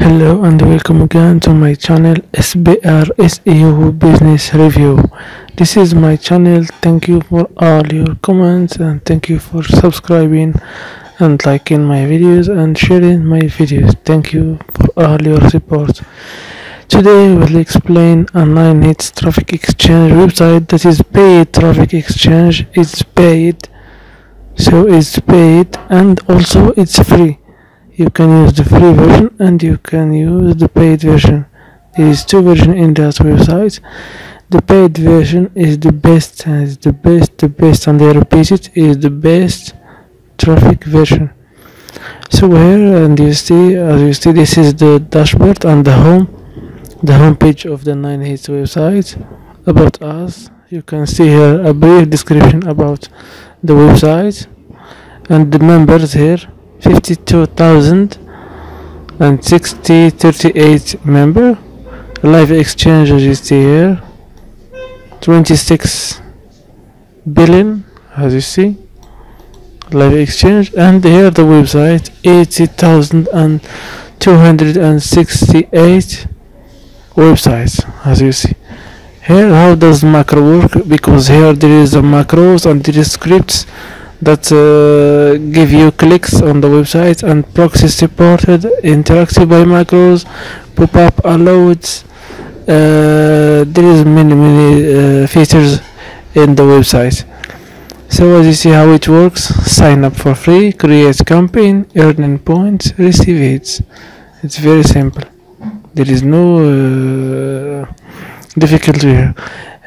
Hello and welcome again to my channel SBR SEO Business Review. This is my channel. Thank you for all your comments and thank you for subscribing and liking my videos and sharing my videos. Thank you for all your support. Today we'll explain a 9 hits traffic exchange website that is paid traffic exchange. It's paid, so it's paid and also it's free you can use the free version and you can use the paid version. There is two versions in that website. The paid version is the best and is the best the best and I repeat is the best traffic version. So here and you see as you see this is the dashboard and the home the home page of the 9 hits website about us. You can see here a brief description about the website and the members here 52,060 38 member. Live exchange as you see here. 26 billion as you see. Live exchange. And here the website 80,268 websites as you see. Here how does macro work? Because here there is a macros and there is scripts that uh, give you clicks on the website and proxy supported interactive by macros pop-up alerts uh, there is many many uh, features in the website. So as you see how it works sign up for free create campaign earning points receive hits. It's very simple. There is no uh, difficulty here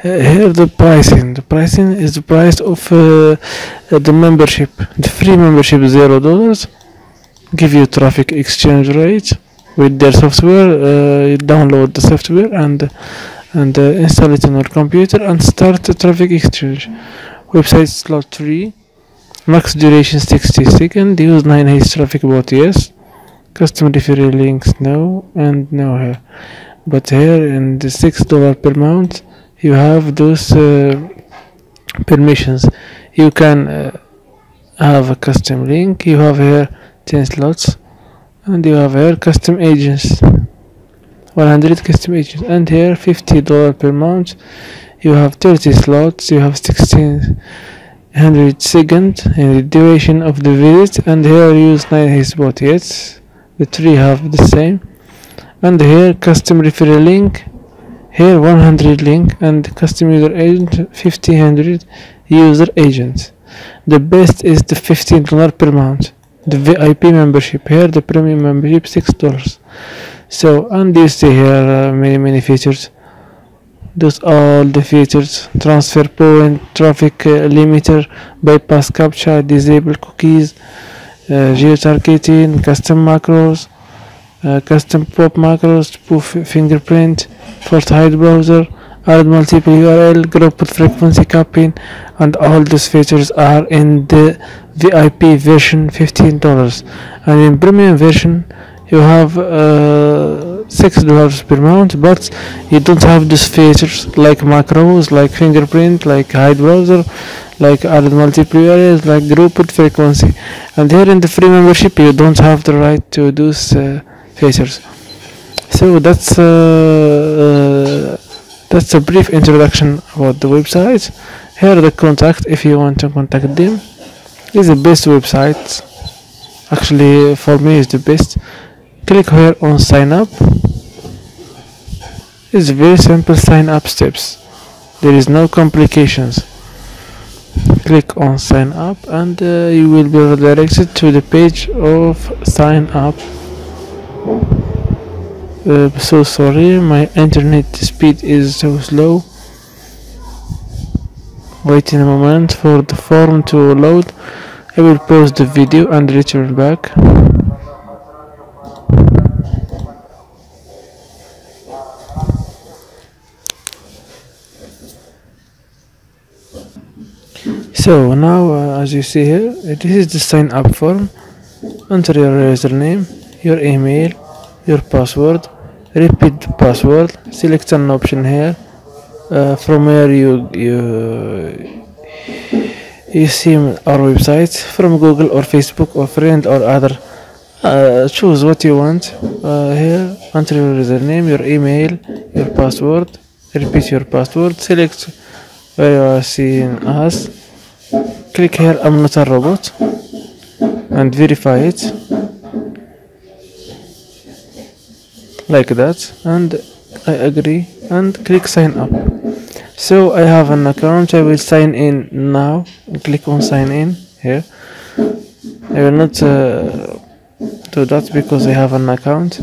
here the pricing. The pricing is the price of uh, uh, the membership. The free membership zero dollars. Give you traffic exchange rate with their software uh, download the software and and uh, install it on your computer and start the traffic exchange. Website slot 3 max duration 60 seconds. Use 9 hits traffic bot yes. Custom referral links no and no here. But here in the six dollar per month you have those uh, permissions. You can uh, have a custom link you have here 10 slots and you have here custom agents. 100 custom agents and here 50 dollar per month you have 30 slots you have 1600 second in the duration of the visit and here use 9 hits the three have the same. And here custom referral link here 100 link and custom user agent 1500 user agent the best is the 15 dollar per month. The vip membership. Here the premium membership six dollars. So and you see here uh, many many features. Those all the features. Transfer point traffic uh, limiter bypass captcha disable cookies uh, geotargeting custom macros uh, custom pop macros spoof fingerprint force hide browser add multiple url group frequency capping and all these features are in the vip version $15 and in premium version you have uh, six dollars per month but you don't have these features like macros like fingerprint like hide browser like added multiple URLs like grouped frequency. And here in the free membership you don't have the right to do uh, so that's uh, uh, that's a brief introduction about the website. Here the contact if you want to contact them. Is the best website. Actually for me is the best. Click here on sign up. It's very simple sign up steps. There is no complications. Click on sign up and uh, you will be redirected to the page of sign up uh, so sorry my internet speed is so slow. Waiting a moment for the form to load. I will pause the video and return back. So now uh, as you see here this is the sign up form. Enter your username your email your password repeat the password select an option here. Uh, from where you you you see our website from google or facebook or friend or other. Uh, choose what you want uh, here. Enter your username your email your password repeat your password select where you are seeing us. Click here I'm not a robot and verify it like that. And I agree. And click sign up. So I have an account. I will sign in now. Click on sign in here. I will not uh, do that because I have an account.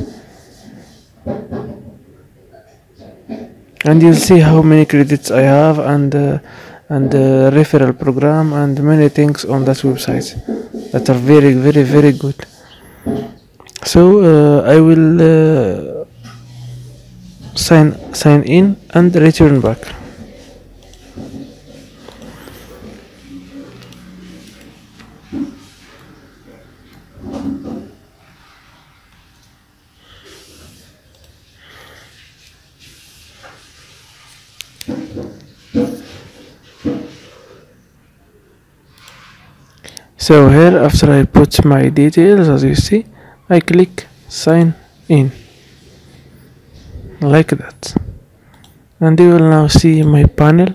And you'll see how many credits I have and uh, and the referral program and many things on that website that are very very very good so uh, I will uh, sign sign in and return back. So here after I put my details as you see I click sign in. Like that. And you will now see my panel.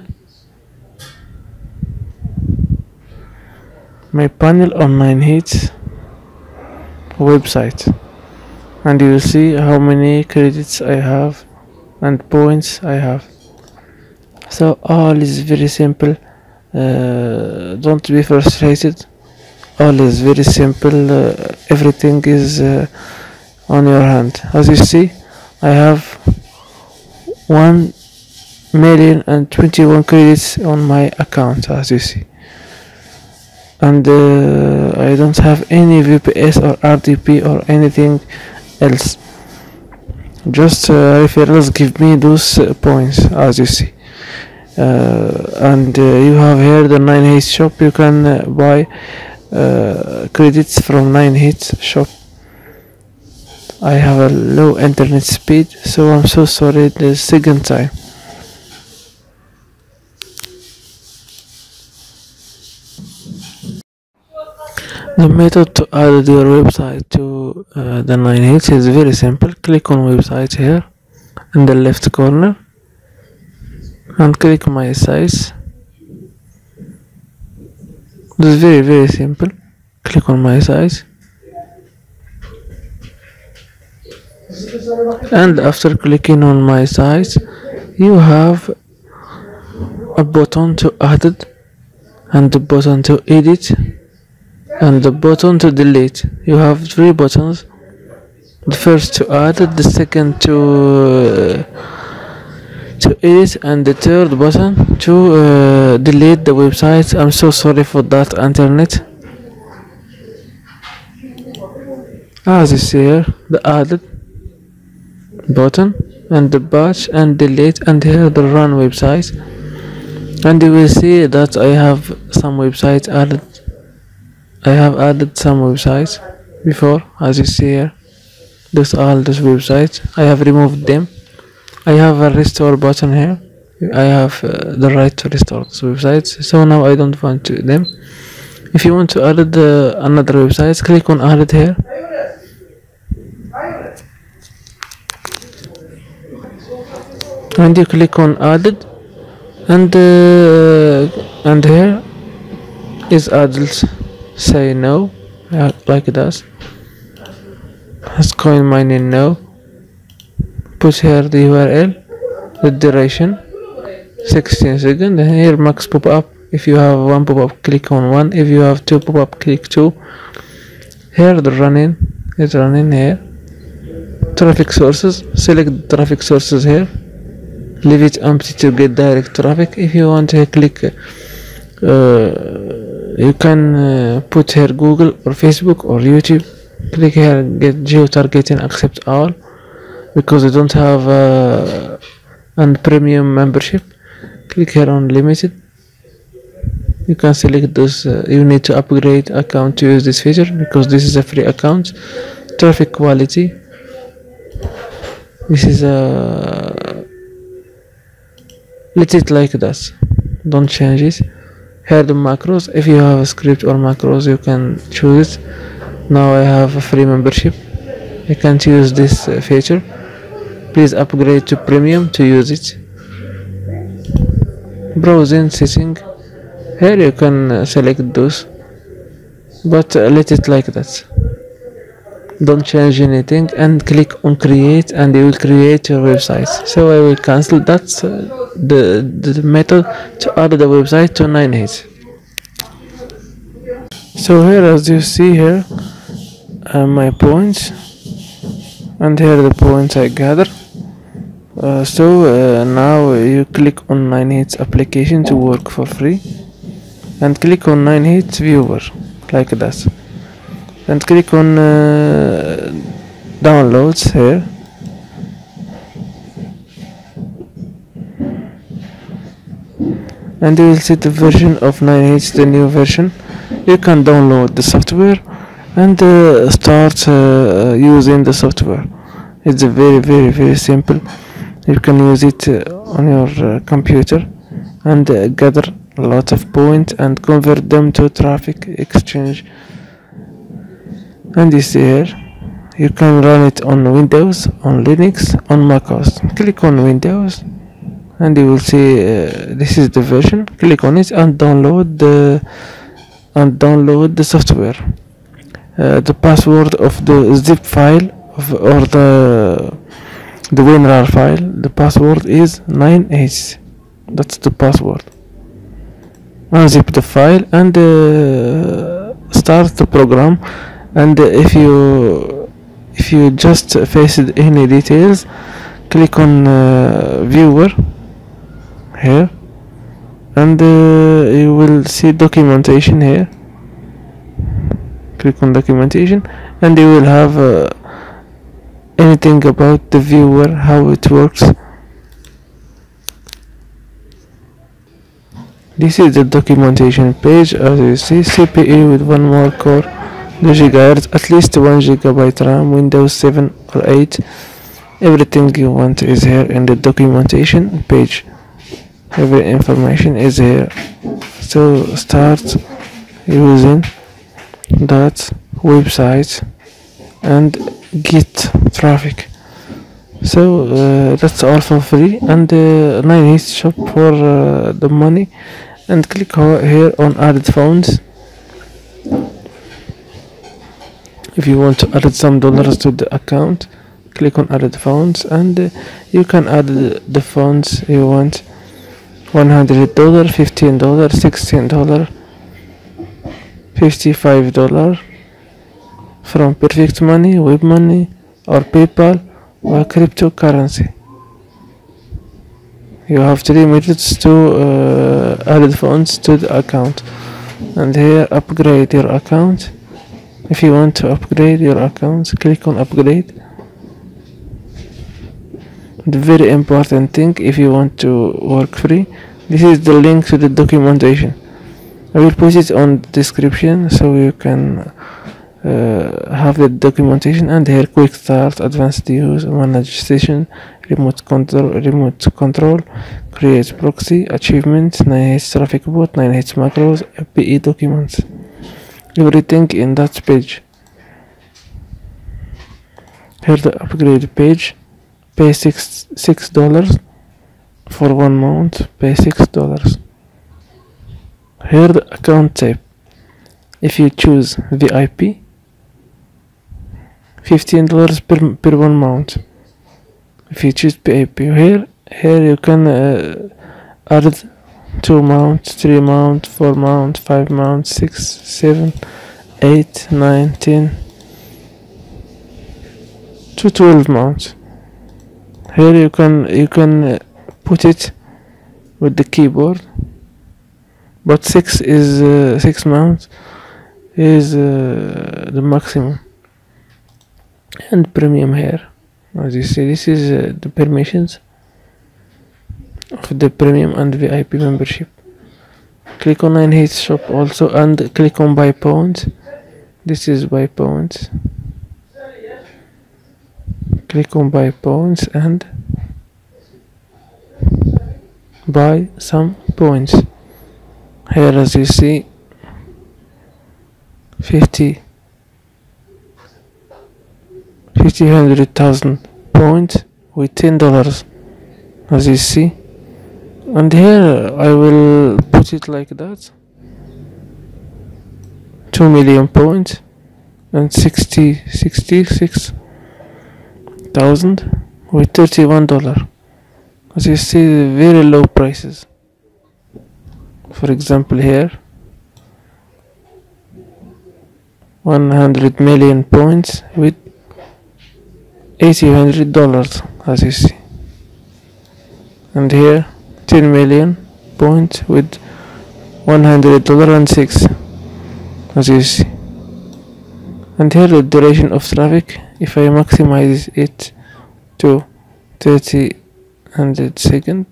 My panel on 9hits website. And you will see how many credits I have and points I have. So all is very simple. Uh, don't be frustrated all is very simple uh, everything is uh, on your hand. As you see I have one million and twenty one credits on my account as you see. And uh, I don't have any VPS or RDP or anything else. Just uh, referrals give me those uh, points as you see. Uh, and you have here the 9 hits shop. You can buy uh, credits from 9 hits shop. I have a low internet speed so I'm so sorry the second time. The method to add your website to uh, the 9 hits is very simple. Click on website here in the left corner and click my size this is very very simple. Click on my size. And after clicking on my size you have a button to add it and the button to edit and the button to delete. You have three buttons. The first to add it the second to uh, to edit and the third button to uh, delete the website. I'm so sorry for that internet. As you see here the added button and the batch and delete and here the run website. And you will see that I have some websites added. I have added some websites before as you see here. Those all those websites I have removed them I have a restore button here. I have uh, the right to restore websites so now I don't want to them. If you want to add the another website click on add it here. And you click on added. And uh, and here is adults say no uh, like this has coin mining no put here the url the duration 16 seconds. And here max pop up if you have one pop up click on one. If you have two pop up click two. Here the running. Is running here. Traffic sources. Select traffic sources here. Leave it empty to get direct traffic. If you want to click uh, you can uh, put here google or facebook or youtube. Click here get geo targeting accept all because you don't have uh, and premium membership click here on limited. You can select this uh, you need to upgrade account to use this feature because this is a free account. Traffic quality. This is a let it like that. Don't change it. Here the macros. If you have a script or macros you can choose it. Now I have a free membership. I can't use this uh, feature please upgrade to premium to use it. Browsing setting here you can uh, select those but let it like that. Don't change anything and click on create and you will create your website. So I will cancel that's uh, the, the method to add the website to 9h so here as you see here uh, my points. And here are the points I gather uh, so uh, now you click on 9hits application to work for free and click on 9hits viewer like that. And click on uh, downloads here. And you will see the version of 9h the new version. You can download the software and uh, start uh, using the software. It's a very very very simple you can use it uh, on your uh, computer and uh, gather a lot of points and convert them to traffic exchange. And see here you can run it on windows on linux on macOS click on windows and you will see uh, this is the version. Click on it and download the and download the software. Uh, the password of the zip file of, or the the WinRAR file the password is 9h that's the password. Unzip the file and uh, start the program. And uh, if you if you just faced any details click on uh, viewer here. And uh, you will see documentation here. Click on documentation. And you will have uh, anything about the viewer how it works? This is the documentation page as you see CPU with one more core 2 gigahertz at least 1 gigabyte RAM Windows 7 or 8 everything you want is here in the documentation page. Every information is here. So start using that website and get traffic. So uh, that's all for free and uh, 9 is shop for uh, the money. And click here on added funds if you want to add some dollars to the account click on added funds and uh, you can add the, funds you want. $100 $15 $16 $55 from perfect money web money or paypal or cryptocurrency. You have three methods to uh, add funds to the account. And here upgrade your account. If you want to upgrade your account click on upgrade. The very important thing if you want to work free this is the link to the documentation. I will put it on description so you can uh, have the documentation and here quick start advanced use manage session remote control remote control create proxy achievements 9h traffic bot 9h macros API documents. Everything in that page. Here the upgrade page. Pay six six dollars for one month pay six dollars. Here the account type. If you choose VIP fifteen dollars per, per one month. If you choose PAP here here you can uh, add two mounts three mount four mount five mount six seven eight nine ten to 12 mounts here you can you can uh, put it with the keyboard. But 6 is uh, 6 mounts is uh, the maximum and premium here as you see this is uh, the permissions of the premium and VIP membership. Click on 9 hits shop also and click on buy points. This is buy points. Click on buy points and buy some points. Here as you see 50 fifty hundred thousand points with ten dollars as you see. And here I will put it like that. 2 million points and 60 66,000 with 31 dollar. As you see very low prices. For example here. 100 million points with 800 dollars as you see. And here 10 million points with 100 dollar and 6 as you see. And here the duration of traffic if I maximize it to 30 hundred second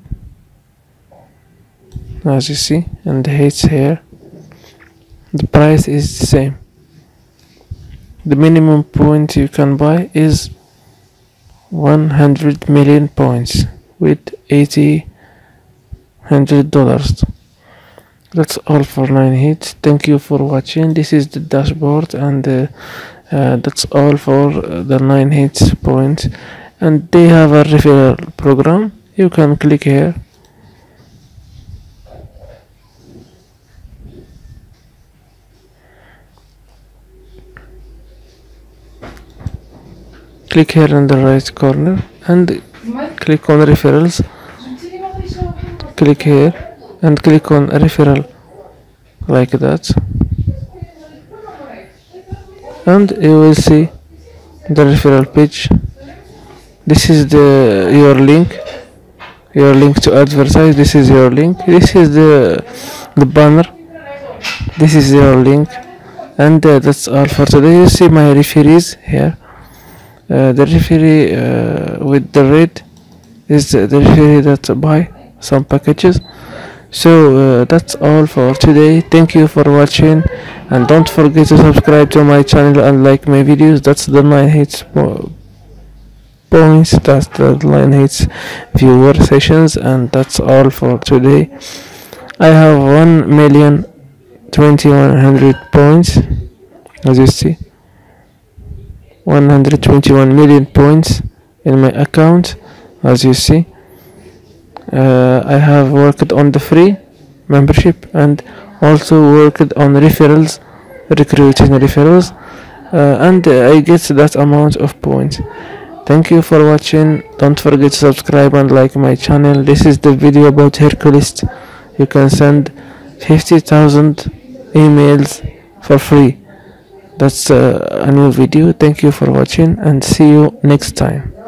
as you see and the heights here the price is the same. The minimum point you can buy is 100 million points with 80 hundred dollars. That's all for nine hits. Thank you for watching. This is the dashboard and uh, uh, that's all for the nine hits points. And they have a referral program. You can click here click here in the right corner and click on referrals. Click here and click on referral like that. And you will see the referral page. This is the your link your link to advertise. This is your link. This is the the banner. This is your link. And uh, that's all for today. You see my referees here the referee uh, with the red is the referee that buy some packages. So uh, that's all for today. Thank you for watching. And don't forget to subscribe to my channel and like my videos. That's the nine hits points. That's the nine hits viewer sessions. And that's all for today. I have 1 million 2100 points. As you see 121 million points in my account as you see. Uh, I have worked on the free membership and also worked on referrals recruiting referrals uh, and I get that amount of points. Thank you for watching. Don't forget to subscribe and like my channel. This is the video about Hercules. You can send 50,000 emails for free that's uh, a new video. Thank you for watching and see you next time